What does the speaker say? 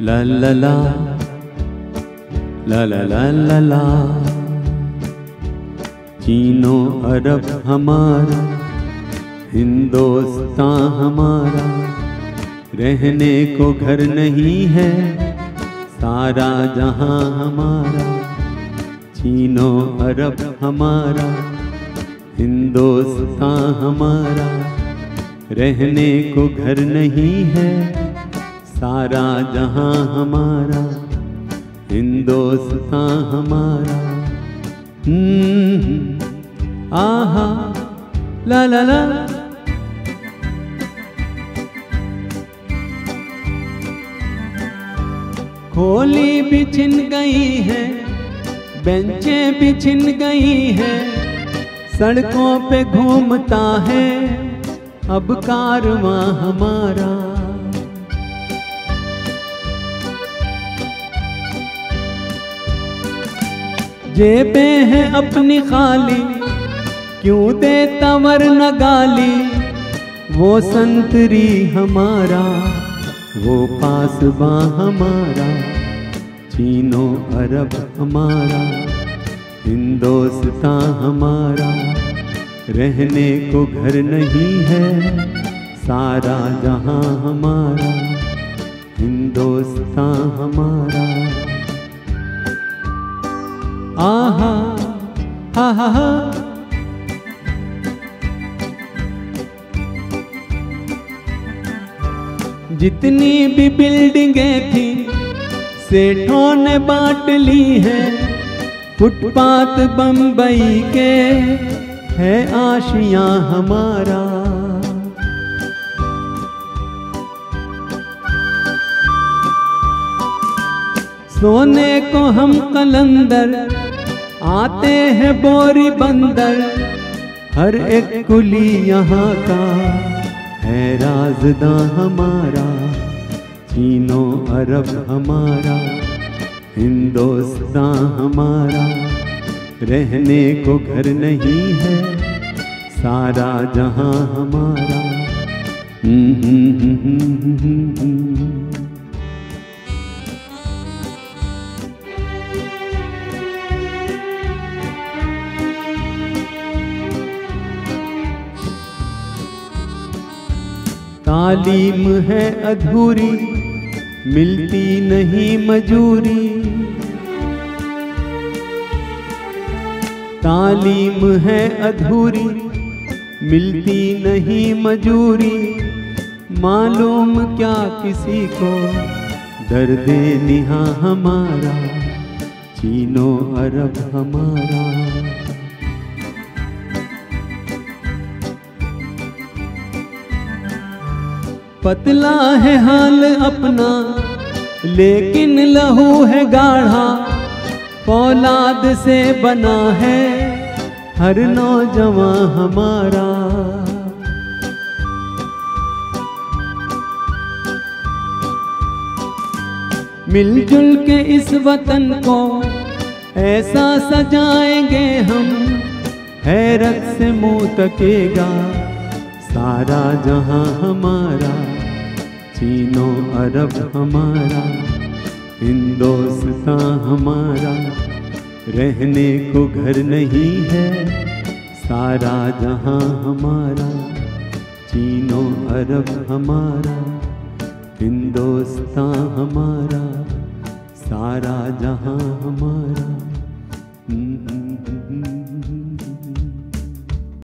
La la la. La la la la la. चीनो अरब हमारा, हिंदुस्तान हमारा, रहने को घर नहीं है, सारा जहाँ हमारा, चीनो अरब हमारा। हिंदुस्तान हमारा रहने को घर नहीं है सारा जहाँ हमारा हिंदुस्तान हमारा। हम्म, आहा ला ला ला। खोली भी छिन गई है बेंचें भी छिन गई है। सड़कों पे घूमता है। अब कारवा हमारा। जेबें हैं अपनी खाली, क्यों दे तवर न गाली? वो संतरी हमारा, वो पासबा हमारा, चीनो अरब हमारा। हिंदुस्तान हमारा रहने को घर नहीं है, सारा जहाँ हमारा। हिंदुस्तान हमारा। आहा, हा हा हा। जितनी भी बिल्डिंगें थी, सेठों ने बांट ली है फुटपाथ बम्बई के है आशिया हमारा। सोने को हम कलंदर, आते हैं बोरी बंदर, हर एक कुली यहाँ का है राजदा हमारा, चीनो, अरब हमारा। हिंदुस्तान हमारा रहने को घर नहीं है सारा जहाँ हमारा हम्म, हम्म, हम्म। तालीम है अधूरी मिलती नहीं मजूरी। तालीम है अधूरी, मिलती नहीं मजूरी। मालूम क्या किसी को? दर्द निहा हमारा, चीनो अरब हमारा। पतला है हाल अपना, लेकिन लहू है गाढ़ा फौलाद से बना है हर नौजवान हमारा। मिलजुल के इस वतन को ऐसा सजाएँगे हम, हैरत से मुँह तकेगा। सारा जहाँ हमारा चीनो अरब हमारा हिंदुस्तान हमारा रहने को घर नहीं है सारा जहाँ हमारा चीनो अरब हमारा हिंदुस्तान हमारा सारा जहाँ हमारा हम्म, हम्म।